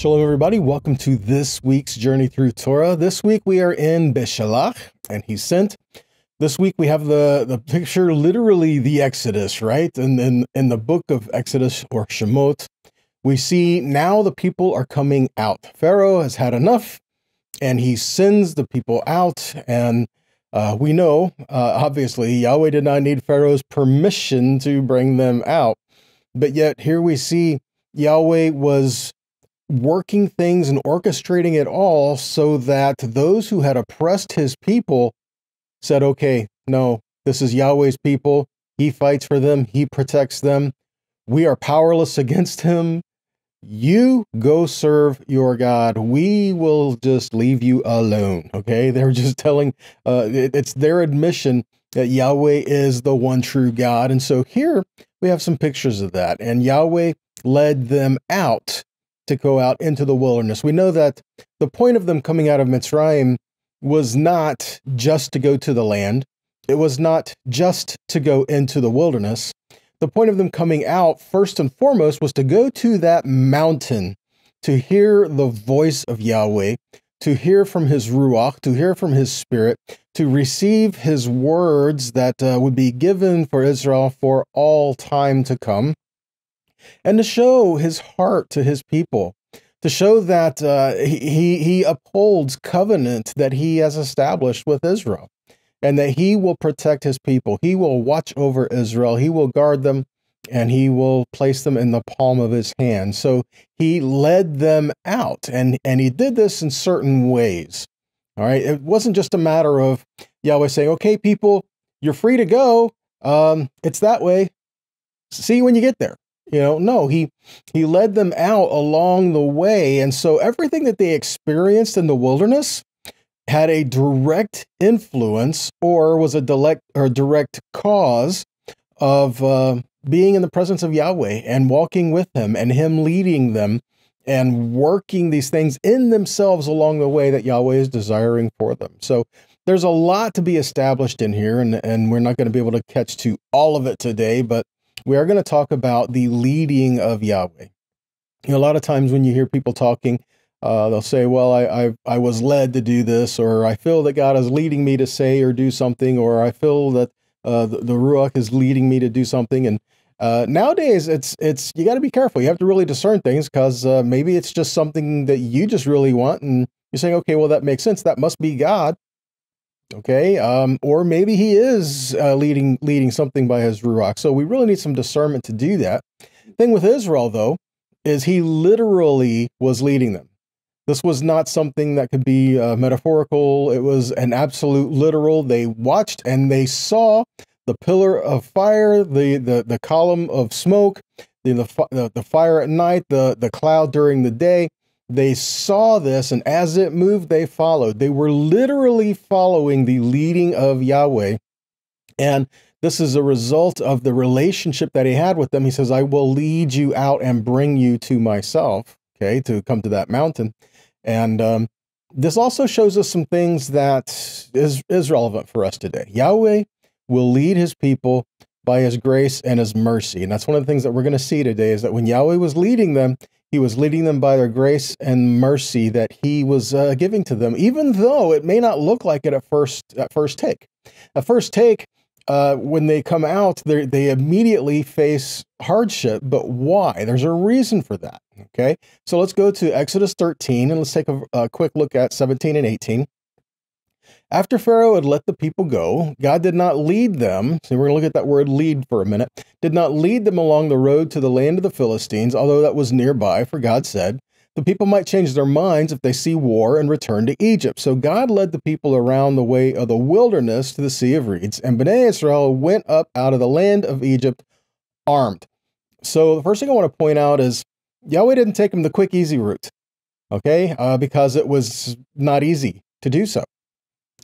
Shalom, everybody. Welcome to this week's Journey Through Torah. This week we are in Beshalach, and He sent. This week we have the, the picture, literally the Exodus, right? And then in the book of Exodus or Shemot, we see now the people are coming out. Pharaoh has had enough, and he sends the people out. And uh, we know, uh, obviously, Yahweh did not need Pharaoh's permission to bring them out. But yet, here we see Yahweh was working things and orchestrating it all so that those who had oppressed his people said, okay, no, this is Yahweh's people. He fights for them, he protects them. We are powerless against him. You go serve your God. We will just leave you alone. Okay. They're just telling, uh, it's their admission that Yahweh is the one true God. And so here we have some pictures of that. And Yahweh led them out to go out into the wilderness. We know that the point of them coming out of Mitzrayim was not just to go to the land, it was not just to go into the wilderness. The point of them coming out, first and foremost, was to go to that mountain to hear the voice of Yahweh, to hear from his Ruach, to hear from his Spirit, to receive his words that uh, would be given for Israel for all time to come and to show his heart to his people, to show that uh, he, he upholds covenant that he has established with Israel, and that he will protect his people. He will watch over Israel. He will guard them, and he will place them in the palm of his hand. So he led them out, and, and he did this in certain ways. All right. It wasn't just a matter of Yahweh saying, okay, people, you're free to go. Um, it's that way. See you when you get there. You know, no, he he led them out along the way, and so everything that they experienced in the wilderness had a direct influence or was a direct or direct cause of uh, being in the presence of Yahweh and walking with Him and Him leading them and working these things in themselves along the way that Yahweh is desiring for them. So there's a lot to be established in here, and, and we're not going to be able to catch to all of it today, but we are going to talk about the leading of Yahweh. You know, a lot of times when you hear people talking, uh, they'll say, "Well, I, I I was led to do this, or I feel that God is leading me to say or do something, or I feel that uh, the, the ruach is leading me to do something." And uh, nowadays, it's it's you got to be careful. You have to really discern things because uh, maybe it's just something that you just really want, and you're saying, "Okay, well, that makes sense. That must be God." Okay, um, or maybe he is uh, leading leading something by his ruach. So we really need some discernment to do that. Thing with Israel, though, is he literally was leading them. This was not something that could be uh, metaphorical. It was an absolute literal. They watched and they saw the pillar of fire, the the, the column of smoke, the, the the fire at night, the the cloud during the day they saw this, and as it moved, they followed. They were literally following the leading of Yahweh. And this is a result of the relationship that he had with them. He says, I will lead you out and bring you to myself, okay, to come to that mountain. And um, this also shows us some things that is, is relevant for us today. Yahweh will lead his people by his grace and his mercy. And that's one of the things that we're going to see today is that when Yahweh was leading them, he was leading them by their grace and mercy that he was uh, giving to them, even though it may not look like it at first at first take. At first take, uh, when they come out, they immediately face hardship. But why? There's a reason for that. Okay, so let's go to Exodus 13 and let's take a, a quick look at 17 and 18. After Pharaoh had let the people go, God did not lead them. So we're going to look at that word lead for a minute. Did not lead them along the road to the land of the Philistines, although that was nearby, for God said, the people might change their minds if they see war and return to Egypt. So God led the people around the way of the wilderness to the Sea of Reeds, and Bnei Israel went up out of the land of Egypt armed. So the first thing I want to point out is Yahweh didn't take them the quick, easy route, okay? Uh, because it was not easy to do so.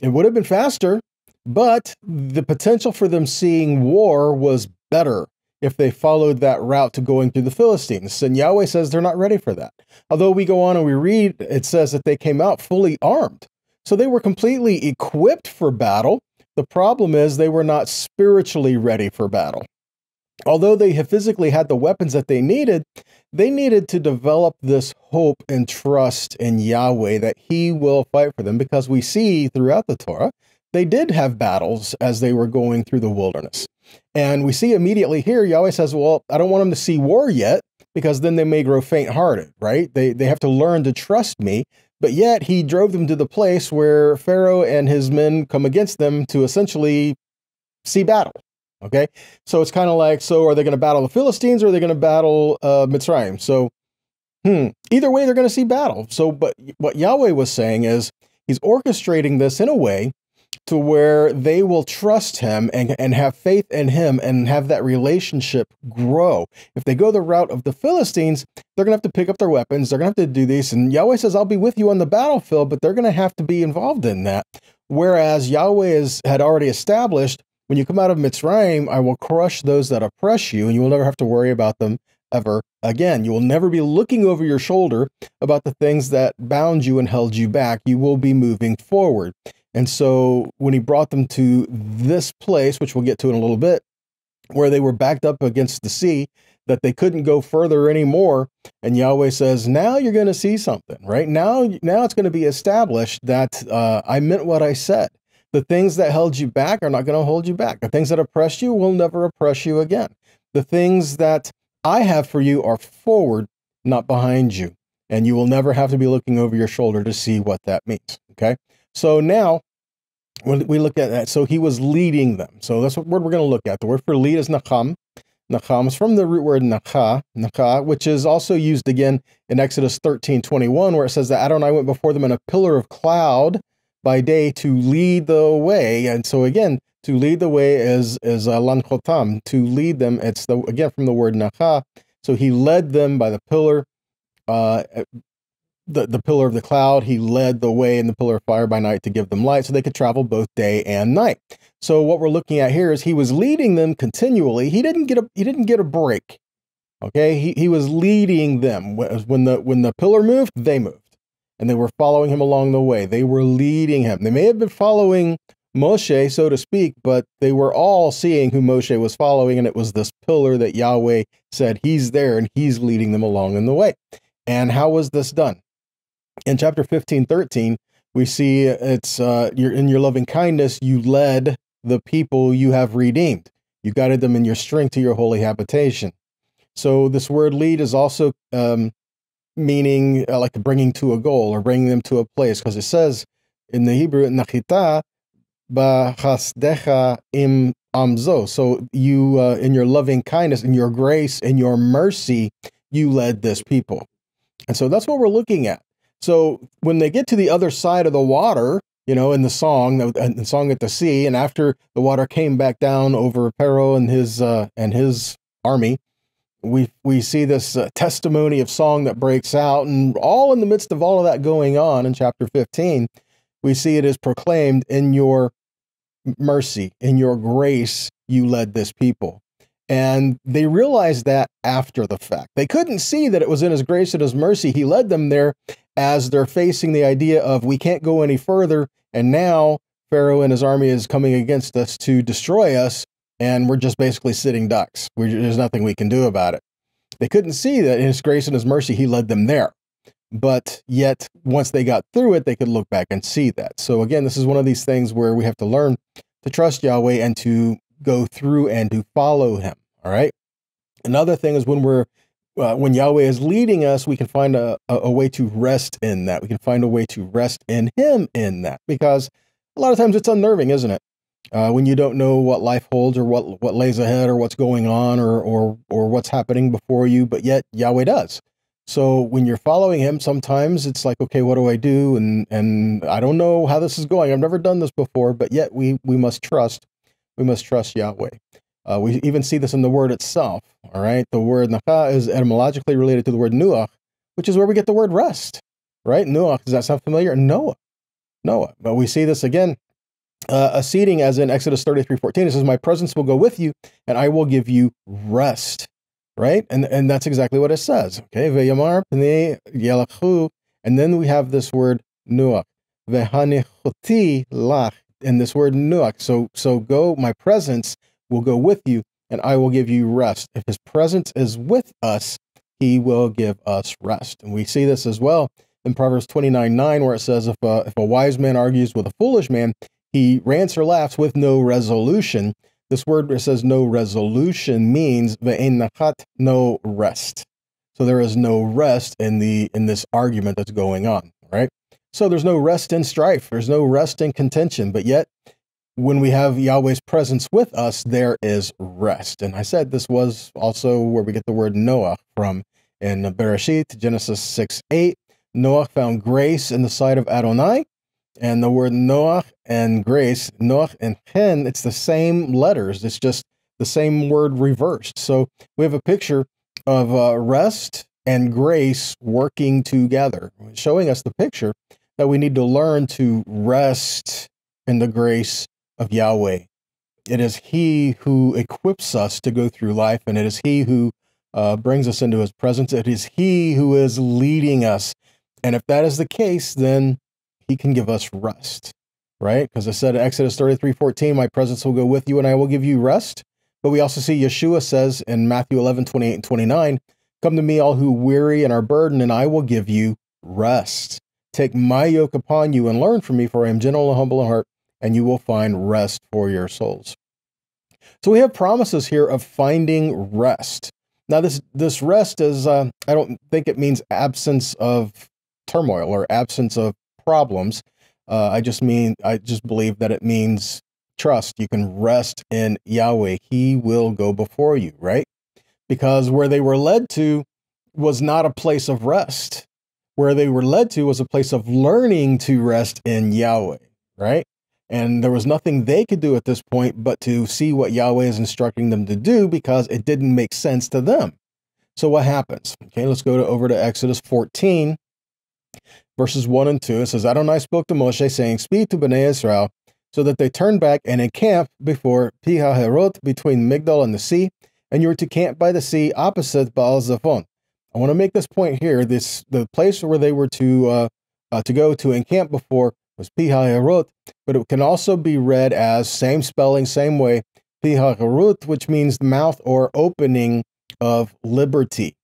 It would have been faster, but the potential for them seeing war was better if they followed that route to going through the Philistines. And Yahweh says they're not ready for that. Although we go on and we read, it says that they came out fully armed. So they were completely equipped for battle. The problem is they were not spiritually ready for battle. Although they have physically had the weapons that they needed, they needed to develop this hope and trust in Yahweh that He will fight for them because we see throughout the Torah, they did have battles as they were going through the wilderness. And we see immediately here, Yahweh says, Well, I don't want them to see war yet because then they may grow faint hearted, right? They, they have to learn to trust me. But yet he drove them to the place where Pharaoh and his men come against them to essentially see battle. Okay. So it's kind of like, so are they going to battle the Philistines or are they going to battle uh, Mitzrayim? So, hmm, either way, they're going to see battle. So, but what Yahweh was saying is he's orchestrating this in a way to where they will trust him and, and have faith in him and have that relationship grow. If they go the route of the Philistines, they're going to have to pick up their weapons. They're going to have to do this. And Yahweh says, I'll be with you on the battlefield, but they're going to have to be involved in that. Whereas Yahweh is, had already established when you come out of Mitzrayim, I will crush those that oppress you, and you will never have to worry about them ever again. You will never be looking over your shoulder about the things that bound you and held you back. You will be moving forward. And so when he brought them to this place, which we'll get to in a little bit, where they were backed up against the sea, that they couldn't go further anymore. And Yahweh says, now you're going to see something, right? Now, now it's going to be established that uh, I meant what I said. The things that held you back are not going to hold you back. The things that oppressed you will never oppress you again. The things that I have for you are forward, not behind you. And you will never have to be looking over your shoulder to see what that means. Okay. So now when we look at that, so he was leading them. So that's what word we're going to look at. The word for lead is nacham. Nacham is from the root word nacha, nacha, which is also used again in Exodus 13, 21, where it says that Adonai went before them in a pillar of cloud by day to lead the way. And so again, to lead the way is is uh, lanchotam, to lead them. It's the again from the word nacha. So he led them by the pillar, uh, the the pillar of the cloud. He led the way in the pillar of fire by night to give them light, so they could travel both day and night. So what we're looking at here is he was leading them continually. He didn't get a he didn't get a break. Okay, he he was leading them when the when the pillar moved, they moved and they were following him along the way. They were leading him. They may have been following Moshe, so to speak, but they were all seeing who Moshe was following, and it was this pillar that Yahweh said he's there and he's leading them along in the way. And how was this done? In chapter 15, 13, we see it's uh, you're in your loving kindness, you led the people you have redeemed. You guided them in your strength to your holy habitation. So this word lead is also um, meaning uh, like bringing to a goal or bringing them to a place because it says in the Hebrew nachita b'chasdecha im amzo. So you uh, in your loving kindness, in your grace, in your mercy, you led this people, and so that's what we're looking at. So when they get to the other side of the water, you know, in the song, the song at the sea, and after the water came back down over Pharaoh and his uh, and his army, we we see this uh, testimony of song that breaks out and all in the midst of all of that going on in chapter 15 we see it is proclaimed in your mercy in your grace you led this people and they realized that after the fact they couldn't see that it was in his grace and his mercy he led them there as they're facing the idea of we can't go any further and now pharaoh and his army is coming against us to destroy us and we're just basically sitting ducks. We're, there's nothing we can do about it. They couldn't see that in His grace and His mercy, He led them there. But yet, once they got through it, they could look back and see that. So, again, this is one of these things where we have to learn to trust Yahweh and to go through and to follow Him. All right. Another thing is when we're uh, when Yahweh is leading us, we can find a, a, a way to rest in that. We can find a way to rest in Him in that because a lot of times it's unnerving, isn't it? Uh, when you don't know what life holds or what what lays ahead or what's going on or or or what's happening before you, but yet Yahweh does. So when you're following Him, sometimes it's like, okay, what do I do? And and I don't know how this is going. I've never done this before, but yet we we must trust. We must trust Yahweh. Uh, we even see this in the word itself. All right, the word nacha is etymologically related to the word nuach, which is where we get the word rest. Right, nuach. Does that sound familiar? Noah, Noah. But we see this again uh, a seating as in Exodus 33 14. It says, My presence will go with you and I will give you rest. Right? And and that's exactly what it says. Okay. And then we have this word nuach. And this word nuach. So so go, my presence will go with you and I will give you rest. If his presence is with us, he will give us rest. And we see this as well in Proverbs 29 9, where it says, if a, if a wise man argues with a foolish man, he rants or laughs with no resolution. This word says no resolution means ve'enahat, no rest. So there is no rest in the in this argument that's going on, right? So there's no rest in strife, there's no rest in contention, but yet when we have Yahweh's presence with us, there is rest. And I said this was also where we get the word Noah from in Bereshit, Genesis 6 8. Noah found grace in the sight of Adonai. And the word Noah and grace, Noah and chen, it's the same letters. It's just the same word reversed. So we have a picture of uh, rest and grace working together, showing us the picture that we need to learn to rest in the grace of Yahweh. It is He who equips us to go through life, and it is He who uh, brings us into His presence. It is He who is leading us. And if that is the case, then He can give us rest, right? Because I said Exodus 33 14, My presence will go with you, and I will give you rest. But we also see Yeshua says in Matthew 11 28 and 29, Come to me, all who weary and are burdened, and I will give you rest. Take my yoke upon you and learn from me, for I am gentle and humble in heart, and you will find rest for your souls. So we have promises here of finding rest. Now, this this rest is uh, I don't think it means absence of turmoil or absence of problems. Uh, I just mean I just believe that it means trust. You can rest in Yahweh. He will go before you, right? Because where they were led to was not a place of rest. Where they were led to was a place of learning to rest in Yahweh, right? And there was nothing they could do at this point but to see what Yahweh is instructing them to do because it didn't make sense to them. So what happens? Okay, let's go to, over to Exodus 14, verses 1 and 2. It says, Adonai spoke to Moshe, saying, Speak to Bnei Israel, so that they turn back and encamp before Pihaherot between Migdal and the sea, and you are to camp by the sea opposite Baal Zephon. I want to make this point here. This the place where they were to uh, uh, to go to encamp before was Pihaherot, but it can also be read as same spelling, same way, Pihaherut, which means the mouth or opening of liberty.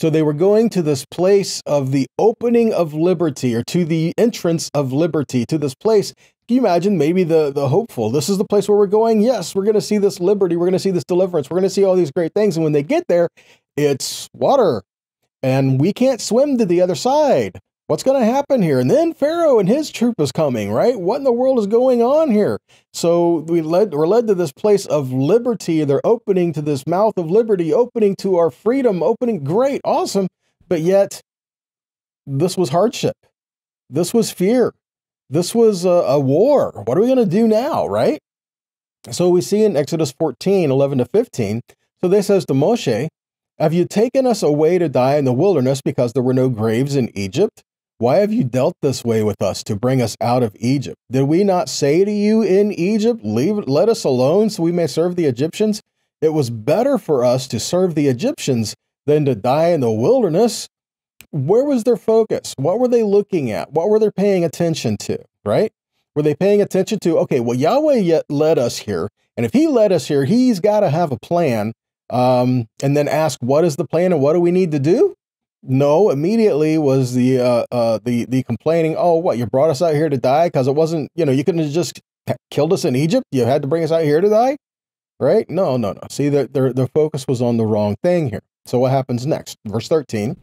So they were going to this place of the opening of liberty or to the entrance of liberty, to this place. Can you imagine maybe the, the hopeful? This is the place where we're going. Yes, we're going to see this liberty. We're going to see this deliverance. We're going to see all these great things. And when they get there, it's water and we can't swim to the other side what's going to happen here? And then Pharaoh and his troop is coming, right? What in the world is going on here? So we led, we're led to this place of liberty. They're opening to this mouth of liberty, opening to our freedom, opening. Great, awesome. But yet, this was hardship. This was fear. This was a, a war. What are we going to do now, right? So we see in Exodus 14, 11 to 15. So they says to Moshe, Have you taken us away to die in the wilderness because there were no graves in Egypt? Why have you dealt this way with us to bring us out of Egypt? Did we not say to you in Egypt, Leave, let us alone so we may serve the Egyptians? It was better for us to serve the Egyptians than to die in the wilderness. Where was their focus? What were they looking at? What were they paying attention to? Right? Were they paying attention to, okay, well, Yahweh yet led us here. And if he led us here, he's got to have a plan. Um, and then ask, what is the plan and what do we need to do? No, immediately was the uh, uh, the the complaining. Oh, what you brought us out here to die because it wasn't you know you couldn't have just killed us in Egypt. You had to bring us out here to die, right? No, no, no. See, their their their focus was on the wrong thing here. So what happens next? Verse thirteen.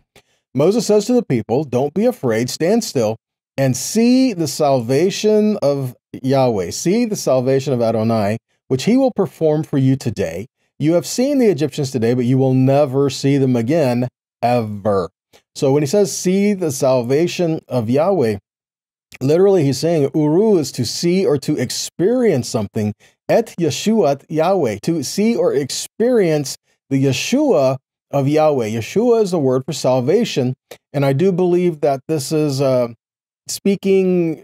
Moses says to the people, "Don't be afraid. Stand still and see the salvation of Yahweh. See the salvation of Adonai, which He will perform for you today. You have seen the Egyptians today, but you will never see them again." Ever. So when he says see the salvation of Yahweh, literally he's saying uru is to see or to experience something. Et Yeshua Yahweh, to see or experience the Yeshua of Yahweh. Yeshua is the word for salvation. And I do believe that this is uh, speaking,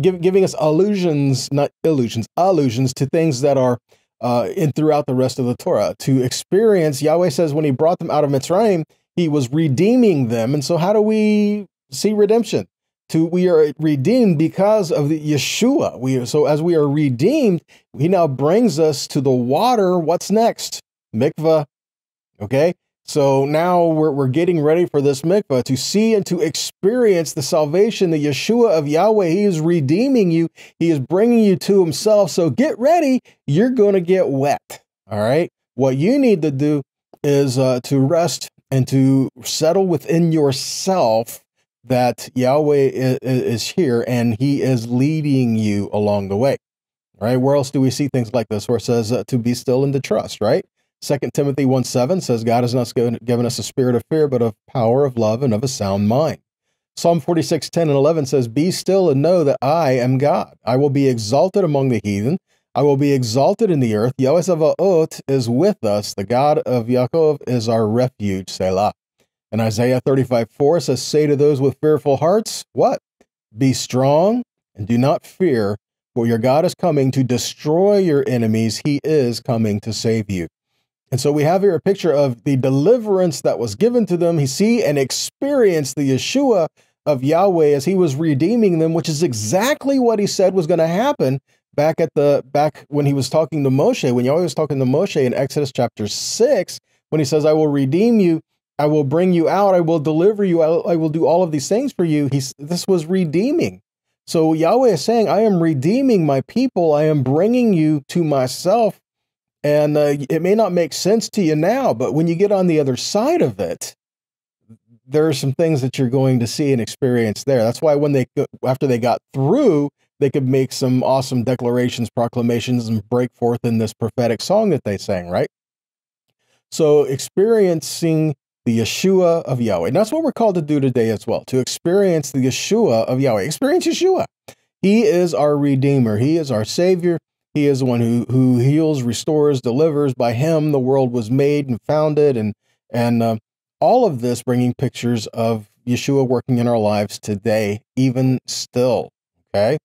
give, giving us allusions, not illusions, allusions to things that are uh, in throughout the rest of the Torah. To experience, Yahweh says when he brought them out of Mitzrayim, he was redeeming them. And so, how do we see redemption? to we are redeemed because of the Yeshua. We so as we are redeemed, he now brings us to the water. What's next? Mikvah. Okay. So now we're, we're getting ready for this mikvah to see and to experience the salvation, the Yeshua of Yahweh. He is redeeming you. He is bringing you to himself. So get ready. You're going to get wet. All right. What you need to do is uh, to rest and to settle within yourself that Yahweh is, is here and he is leading you along the way. Right? Where else do we see things like this where it says uh, to be still and to trust, right? Second Timothy 1 7 says, God has not given, given us a spirit of fear, but of power, of love, and of a sound mind. Psalm 46 10 and 11 says, Be still and know that I am God. I will be exalted among the heathen. I will be exalted in the earth. Yahweh is with us. The God of Yaakov is our refuge. Selah. And Isaiah 35 4 says, Say to those with fearful hearts, What? Be strong and do not fear, for your God is coming to destroy your enemies. He is coming to save you. And so we have here a picture of the deliverance that was given to them. He see and experience the Yeshua of Yahweh as he was redeeming them, which is exactly what he said was going to happen back at the back when he was talking to Moshe, when Yahweh was talking to Moshe in Exodus chapter 6, when he says, I will redeem you I will bring you out. I will deliver you. I, I will do all of these things for you. He's, this was redeeming. So Yahweh is saying, I am redeeming my people. I am bringing you to myself. And uh, it may not make sense to you now, but when you get on the other side of it, there are some things that you're going to see and experience there. That's why when they, after they got through, they could make some awesome declarations, proclamations, and break forth in this prophetic song that they sang, right? So experiencing the Yeshua of Yahweh. And that's what we're called to do today as well, to experience the Yeshua of Yahweh. Experience Yeshua. He is our Redeemer. He is our Savior. He is the one who, who heals, restores, delivers. By him, the world was made and founded. And, and uh, all of this bringing pictures of Yeshua working in our lives today, even still. Okay?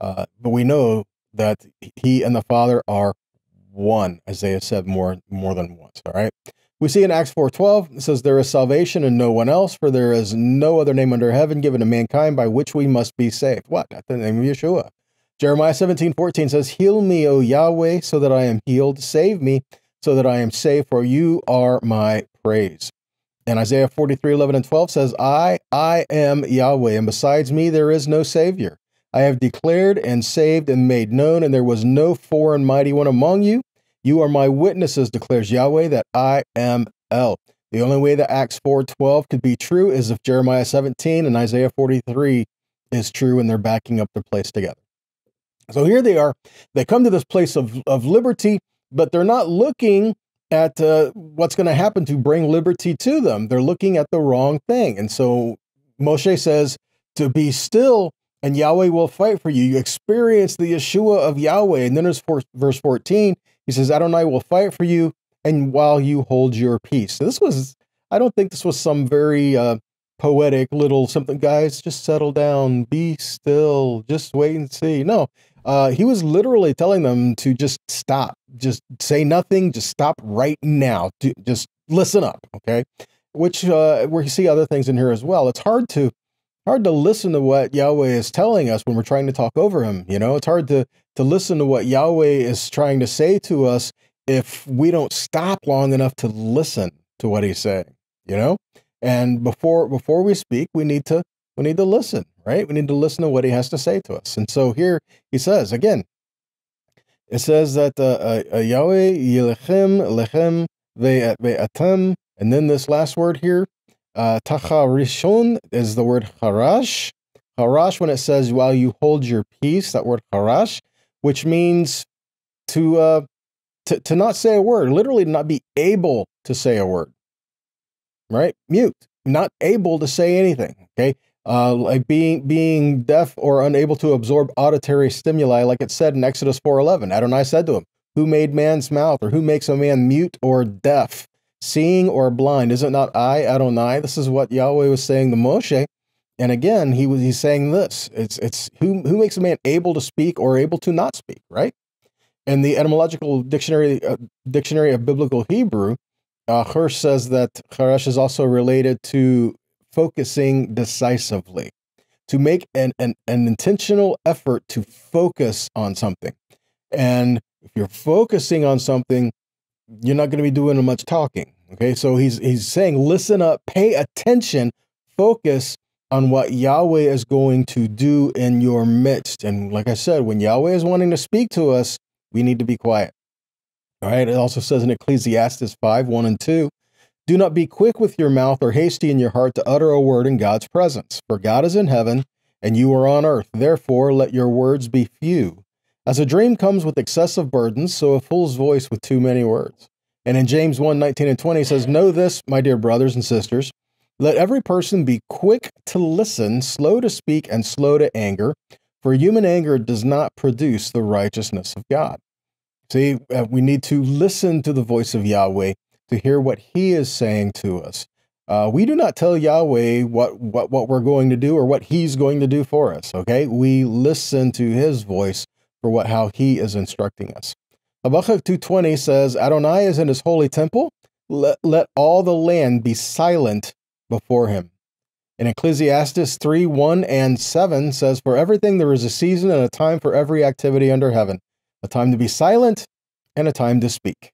Uh, but we know that he and the Father are one, Isaiah said more, more than once. All right? We see in Acts 4:12 it says there is salvation in no one else for there is no other name under heaven given to mankind by which we must be saved. What? At the name of Yeshua. Jeremiah 17:14 says, "Heal me, O Yahweh, so that I am healed; save me, so that I am saved, for you are my praise." And Isaiah 43:11 and 12 says, "I, I am Yahweh, and besides me there is no savior. I have declared and saved and made known, and there was no foreign mighty one among you." You are my witnesses, declares Yahweh, that I am El. The only way that Acts 4.12 could be true is if Jeremiah 17 and Isaiah 43 is true and they're backing up the place together. So here they are. They come to this place of, of liberty, but they're not looking at uh, what's going to happen to bring liberty to them. They're looking at the wrong thing. And so Moshe says to be still and Yahweh will fight for you. You experience the Yeshua of Yahweh. And then there's verse 14, he says, Adonai will fight for you, and while you hold your peace. So this was, I don't think this was some very uh, poetic little something, guys, just settle down, be still, just wait and see. No, uh, he was literally telling them to just stop, just say nothing, just stop right now, just listen up, okay? Which uh, we see other things in here as well. It's hard to hard to listen to what Yahweh is telling us when we're trying to talk over him. You know, it's hard to to listen to what Yahweh is trying to say to us if we don't stop long enough to listen to what he's saying, you know? And before before we speak, we need to we need to listen, right? We need to listen to what he has to say to us. And so here he says again, it says that uh, uh, Yahweh Yelechem Lechem Ve'atem, and then this last word here, uh, Tacharishon is the word harash. Harash, when it says while you hold your peace, that word harash, which means to uh, to to not say a word, literally to not be able to say a word. Right? Mute, not able to say anything. Okay. Uh, like being being deaf or unable to absorb auditory stimuli, like it said in Exodus 4:11. Adonai said to him, "Who made man's mouth, or who makes a man mute or deaf, seeing or blind? Is it not I, Adonai?" This is what Yahweh was saying to Moshe. And again, he was he's saying this. It's it's who who makes a man able to speak or able to not speak, right? And the etymological dictionary uh, dictionary of biblical Hebrew, uh, Hirsch says that Charesh is also related to focusing decisively. to make an, an, an intentional effort to focus on something. And if you're focusing on something, you're not going to be doing much talking. Okay. So he's he's saying, listen up, pay attention, focus on what Yahweh is going to do in your midst. And like I said, when Yahweh is wanting to speak to us, we need to be quiet. All right. It also says in Ecclesiastes 5 1 and 2 Do not be quick with your mouth or hasty in your heart to utter a word in God's presence, for God is in heaven and you are on earth. Therefore, let your words be few. As a dream comes with excessive burdens, so a fool's voice with too many words. And in James 1 19 and 20 says, Know this, my dear brothers and sisters. Let every person be quick to listen, slow to speak, and slow to anger, for human anger does not produce the righteousness of God. See, uh, we need to listen to the voice of Yahweh to hear what He is saying to us. Uh, we do not tell Yahweh what, what, what we're going to do or what He's going to do for us, okay? We listen to His voice for what how He is instructing us. Habakkuk 2.20 says, Adonai is in His holy temple. Let, let all the land be silent before Him. In Ecclesiastes 3 1 and 7 says, For everything there is a season and a time for every activity under heaven a time to be silent, and a time to speak.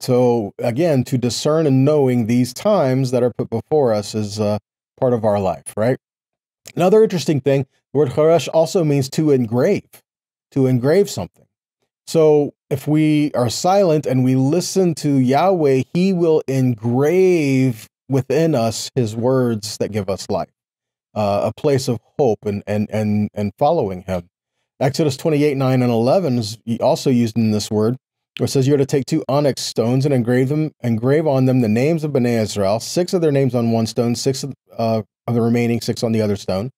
So, again, to discern and knowing these times that are put before us is uh, part of our life, right? Another interesting thing the word charash also means to engrave, to engrave something. So, if we are silent and we listen to Yahweh, He will engrave within us His words that give us life, uh, a place of hope and, and, and, and following Him. Exodus 28, 9, and 11 is also used in this word, where it says you are to take two onyx stones and engrave them, engrave on them the names of Bnei Israel, six of their names on one stone, six of, uh, of the remaining six on the other stone,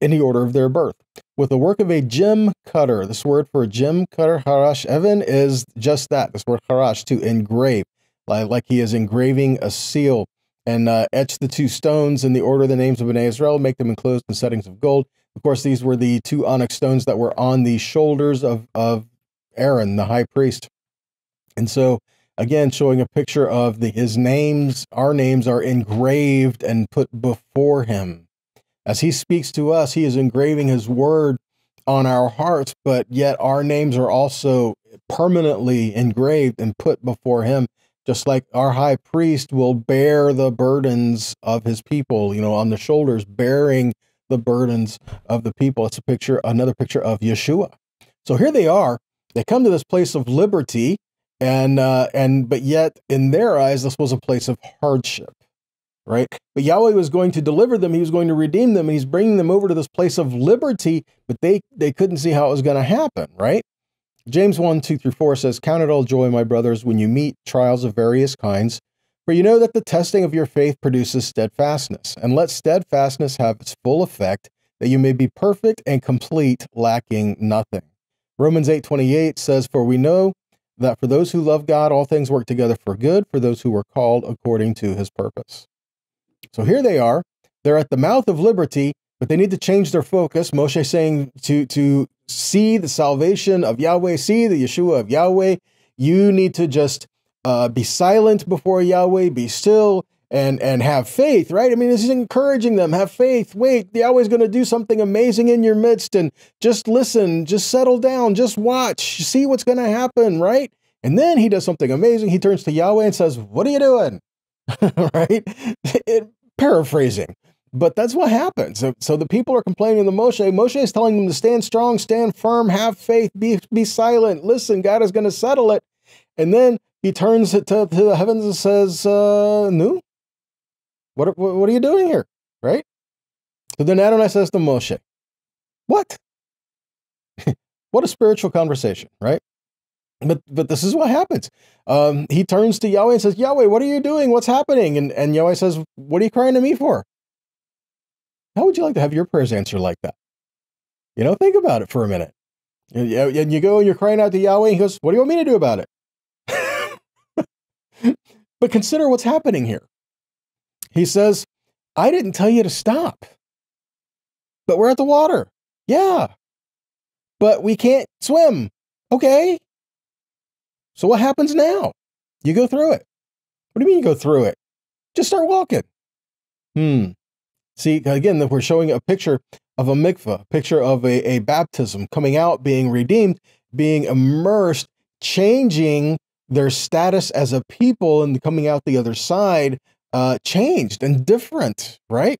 in the order of their birth. With the work of a gem cutter, this word for gem cutter, harash evan, is just that. This word harash, to engrave, like, like he is engraving a seal, and uh, etch the two stones in the order of the names of Bnei Israel, make them enclosed in settings of gold. Of course, these were the two onyx stones that were on the shoulders of, of Aaron, the high priest. And so, again, showing a picture of the, his names, our names are engraved and put before him. As he speaks to us, he is engraving his word on our hearts, but yet our names are also permanently engraved and put before him, just like our high priest will bear the burdens of his people, you know, on the shoulders, bearing the burdens of the people. It's a picture, another picture of Yeshua. So here they are. They come to this place of liberty, and uh, and but yet in their eyes, this was a place of hardship, right? But Yahweh was going to deliver them. He was going to redeem them, and He's bringing them over to this place of liberty. But they they couldn't see how it was going to happen, right? James 1, 2 through 4 says, Count it all joy, my brothers, when you meet trials of various kinds, for you know that the testing of your faith produces steadfastness, and let steadfastness have its full effect, that you may be perfect and complete, lacking nothing. Romans 8:28 says, "For we know that for those who love God, all things work together for good, for those who are called according to his purpose." So here they are. They're at the mouth of liberty, but they need to change their focus. Moshe saying to, to see the salvation of Yahweh, see the Yeshua of Yahweh, you need to just uh, be silent before Yahweh, be still, and and have faith, right? I mean, this is encouraging them. Have faith. Wait, Yahweh's going to do something amazing in your midst, and just listen, just settle down, just watch, see what's going to happen, right? And then he does something amazing. He turns to Yahweh and says, "What are you doing?" right? It, paraphrasing, but that's what happens. So, so the people are complaining to the Moshe. Moshe is telling them to stand strong, stand firm, have faith, be be silent, listen. God is going to settle it. And then he turns it to, to the heavens and says, uh, "No, what, what what are you doing here?" Right. So then Adonai says to Moshe, "What? what a spiritual conversation, right?" But but this is what happens. Um, he turns to Yahweh and says, "Yahweh, what are you doing? What's happening?" And and Yahweh says, "What are you crying to me for?" How would you like to have your prayers answered like that? You know, think about it for a minute. And you go and you're crying out to Yahweh. He goes, "What do you want me to do about it?" but consider what's happening here. He says, I didn't tell you to stop, but we're at the water. Yeah, but we can't swim. Okay. So what happens now? You go through it. What do you mean you go through it? Just start walking. Hmm. See, again, we're showing a picture of a mikvah, a picture of a, a baptism, coming out, being redeemed, being immersed, changing their status as a people and coming out the other side uh, changed and different, right?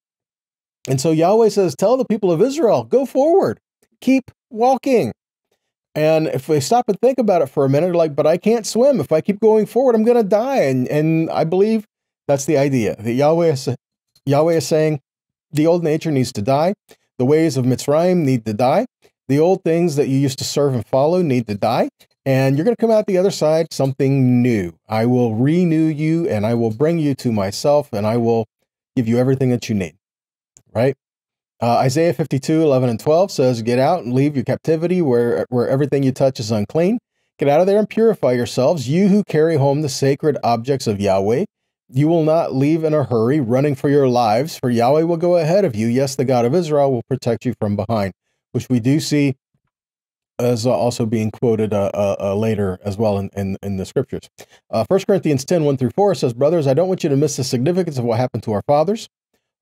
And so Yahweh says, Tell the people of Israel, go forward, keep walking. And if we stop and think about it for a minute, like, but I can't swim. If I keep going forward, I'm going to die. And, and I believe that's the idea that Yahweh is, Yahweh is saying the old nature needs to die. The ways of Mitzrayim need to die. The old things that you used to serve and follow need to die. And you're going to come out the other side something new. I will renew you and I will bring you to myself and I will give you everything that you need. Right? Uh, Isaiah 52, 11 and 12 says, Get out and leave your captivity where, where everything you touch is unclean. Get out of there and purify yourselves, you who carry home the sacred objects of Yahweh. You will not leave in a hurry, running for your lives, for Yahweh will go ahead of you. Yes, the God of Israel will protect you from behind, which we do see as also being quoted uh, uh, uh, later as well in, in, in the scriptures. Uh, 1 Corinthians 10, 1 through 4 says, Brothers, I don't want you to miss the significance of what happened to our fathers.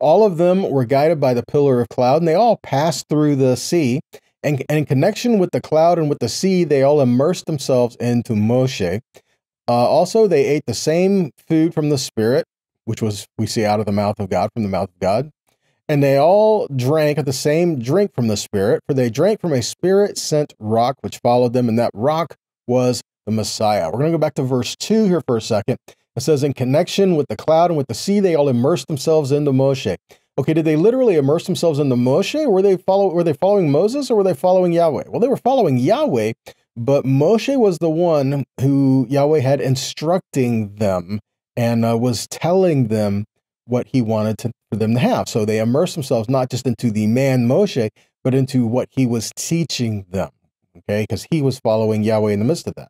All of them were guided by the pillar of cloud, and they all passed through the sea. And, and in connection with the cloud and with the sea, they all immersed themselves into Moshe. Uh, also, they ate the same food from the Spirit, which was we see out of the mouth of God, from the mouth of God. And they all drank the same drink from the Spirit, for they drank from a Spirit sent rock which followed them, and that rock was the Messiah. We're going to go back to verse 2 here for a second. It says, In connection with the cloud and with the sea, they all immersed themselves into Moshe. Okay, did they literally immerse themselves in the Moshe? Were they follow were they following Moses or were they following Yahweh? Well, they were following Yahweh, but Moshe was the one who Yahweh had instructing them and uh, was telling them what he wanted to, for them to have. So they immersed themselves not just into the man Moshe, but into what he was teaching them. Okay, because he was following Yahweh in the midst of that.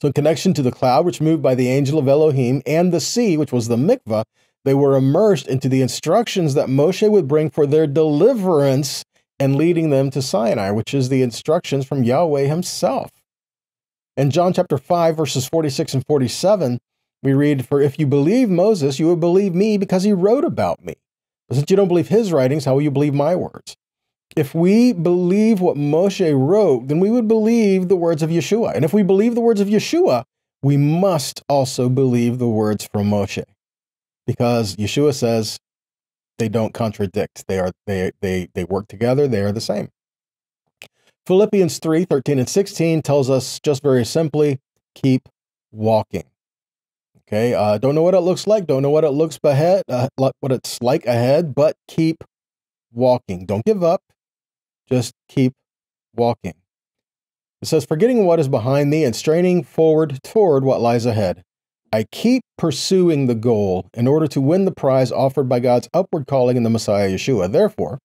So, in connection to the cloud, which moved by the angel of Elohim, and the sea, which was the mikvah, they were immersed into the instructions that Moshe would bring for their deliverance and leading them to Sinai, which is the instructions from Yahweh himself. In John chapter 5, verses 46 and 47, we read, For if you believe Moses, you will believe me because he wrote about me. But since you don't believe his writings, how will you believe my words? If we believe what Moshe wrote, then we would believe the words of Yeshua. And if we believe the words of Yeshua, we must also believe the words from Moshe. Because Yeshua says they don't contradict. They are they they they work together, they are the same. Philippians 3, 13 and 16 tells us just very simply, keep walking. Okay, uh, don't know what it looks like, don't know what it looks ahead, uh, what it's like ahead, but keep walking. Don't give up, just keep walking. It says, forgetting what is behind me and straining forward toward what lies ahead. I keep pursuing the goal in order to win the prize offered by God's upward calling in the Messiah Yeshua. Therefore,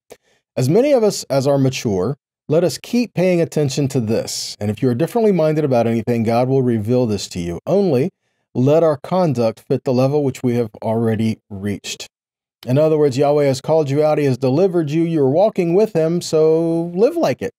as many of us as are mature, let us keep paying attention to this. And if you are differently minded about anything, God will reveal this to you. Only let our conduct fit the level which we have already reached. In other words, Yahweh has called you out, He has delivered you, you're walking with Him, so live like it.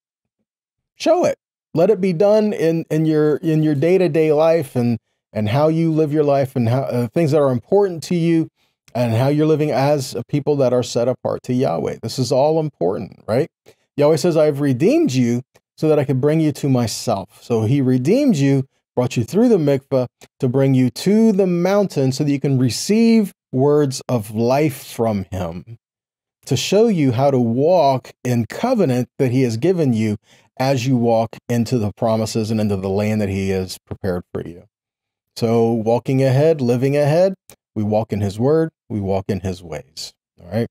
Show it. Let it be done in, in your in your day-to-day life and and how you live your life and how uh, things that are important to you and how you're living as a people that are set apart to Yahweh. This is all important, right? Yahweh says, I've redeemed you so that I could bring you to myself. So he redeemed you brought you through the mikvah to bring you to the mountain so that you can receive words of life from him, to show you how to walk in covenant that he has given you as you walk into the promises and into the land that he has prepared for you. So, walking ahead, living ahead, we walk in his word, we walk in his ways. All right.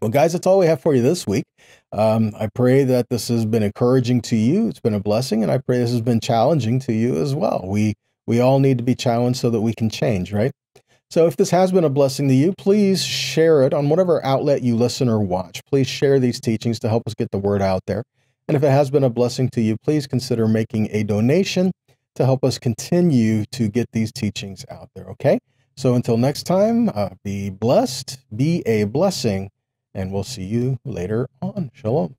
Well, guys, that's all we have for you this week. Um, I pray that this has been encouraging to you. It's been a blessing, and I pray this has been challenging to you as well. We we all need to be challenged so that we can change, right? So if this has been a blessing to you, please share it on whatever outlet you listen or watch. Please share these teachings to help us get the word out there. And if it has been a blessing to you, please consider making a donation to help us continue to get these teachings out there, okay? So until next time, uh, be blessed, be a blessing and we'll see you later on. Shalom.